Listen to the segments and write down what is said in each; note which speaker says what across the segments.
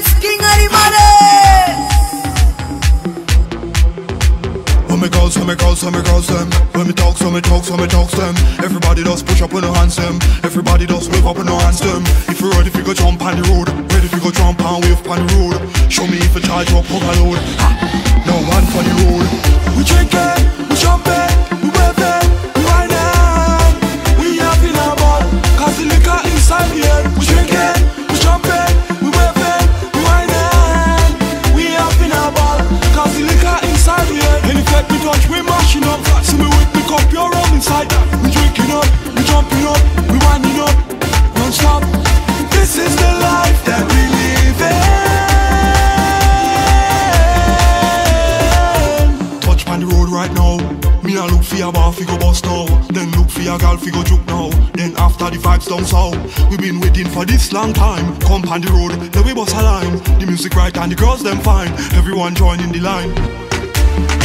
Speaker 1: The baddest.
Speaker 2: When me girls, when me girls, when me girls them When me talk, when me talk, when me talk them Everybody does push up on the hands them Everybody does wave up on the hands them If you ready, if you go jump on the road Ready if you go jump and wave on the road Show me if you charge up, hook a load ha. No man for the road look for your bar, fi go bust now Then look for your girl, fi go juke now. Then after the vibes down south We been waiting for this long time. Come on the road, then we bust a line. The music right and the girls them fine. Everyone joining the line.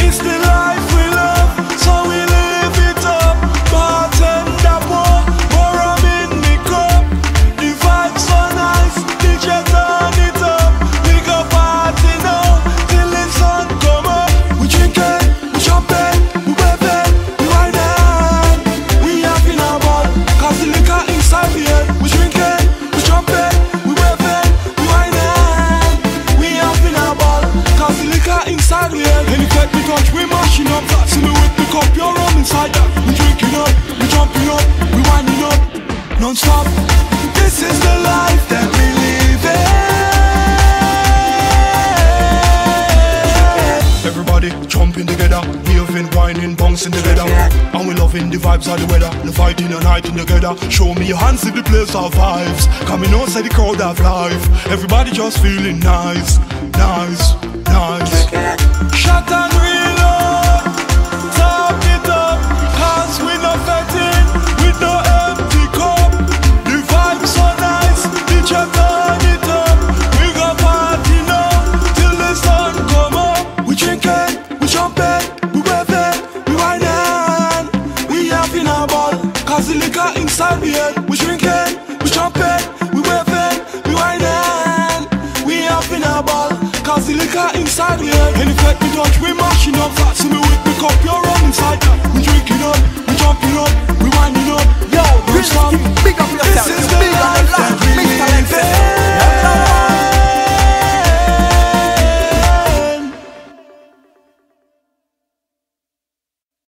Speaker 2: It's the life we love, so we live non-stop. This is the life that we live in. Everybody jumping together, waving, whining, bouncing together. And we loving the vibes of the weather, the fighting and nighting together. Show me your hands in the place of vibes. Coming outside the crowd of life. Everybody just feeling nice, nice, nice. Liquor we drinking, we jumping, we waving, we whining. We having a ball, cause the liquor inside we. Any fat we touch, we mashing up. See me